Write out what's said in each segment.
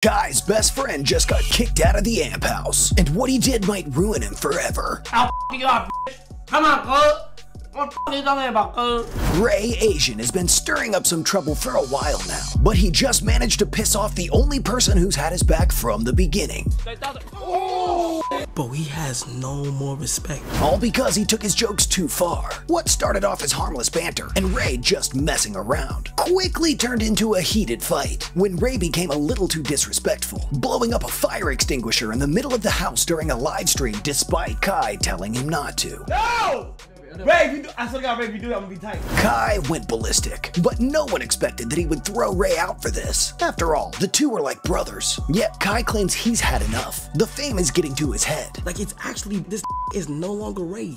Kai's best friend just got kicked out of the amp house, and what he did might ruin him forever. I'll you up, bitch. Come on, girl. What the f you talking about, girl? Ray Asian has been stirring up some trouble for a while now, but he just managed to piss off the only person who's had his back from the beginning. But he has no more respect. All because he took his jokes too far. What started off as harmless banter and Ray just messing around quickly turned into a heated fight when Ray became a little too disrespectful, blowing up a fire extinguisher in the middle of the house during a live stream despite Kai telling him not to. No! Ray, if you do, I swear to God, Ray, if you do that, I'm gonna be tight. Kai went ballistic, but no one expected that he would throw Ray out for this. After all, the two are like brothers. Yet Kai claims he's had enough. The fame is getting to his head. Like it's actually this is no longer Ray.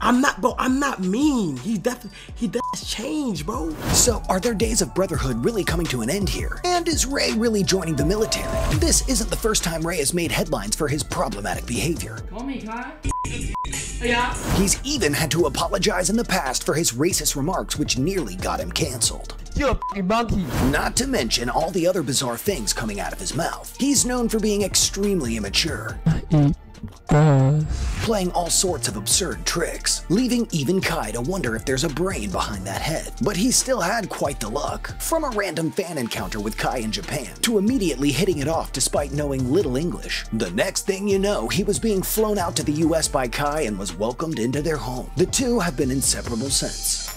I'm not, bro. I'm not mean. He definitely he does change, bro. So, are their days of brotherhood really coming to an end here? And is Ray really joining the military? This isn't the first time Ray has made headlines for his problematic behavior. Call me, Kai. Yeah. He's even had to apologize in the past for his racist remarks, which nearly got him canceled. You're a monkey. Not to mention all the other bizarre things coming out of his mouth. He's known for being extremely immature. Playing all sorts of absurd tricks, leaving even Kai to wonder if there's a brain behind that head. But he still had quite the luck. From a random fan encounter with Kai in Japan, to immediately hitting it off despite knowing little English. The next thing you know, he was being flown out to the US by Kai and was welcomed into their home. The two have been inseparable since.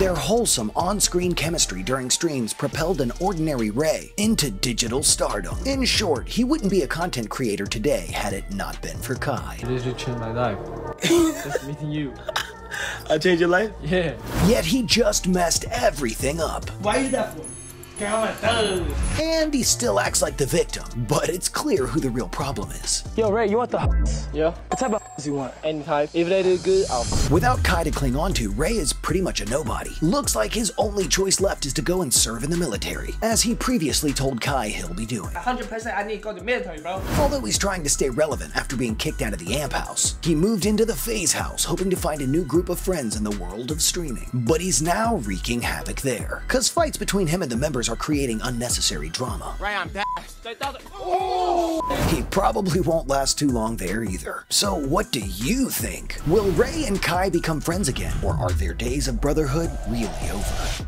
Their wholesome on-screen chemistry during streams propelled an ordinary Ray into digital stardom. In short, he wouldn't be a content creator today had it not been for Kai. literally changed my life. Just meeting you. I changed your life. Yeah. Yet he just messed everything up. Why you that for? Girl, it does. And he still acts like the victim, but it's clear who the real problem is. Yo, Ray, you want the Yeah. What type of you want? Any type. If they do good, I'll. Without Kai to cling on to, Ray is pretty much a nobody. Looks like his only choice left is to go and serve in the military, as he previously told Kai he'll be doing. 100% I need to go to military, bro. Although he's trying to stay relevant after being kicked out of the amp house, he moved into the FaZe House hoping to find a new group of friends in the world of streaming. But he's now wreaking havoc there, cause fights between him and the members are creating unnecessary drama. Ray, I'm that. He probably won't last too long there either. So what do you think? Will Ray and Kai become friends again, or are their days of brotherhood really over?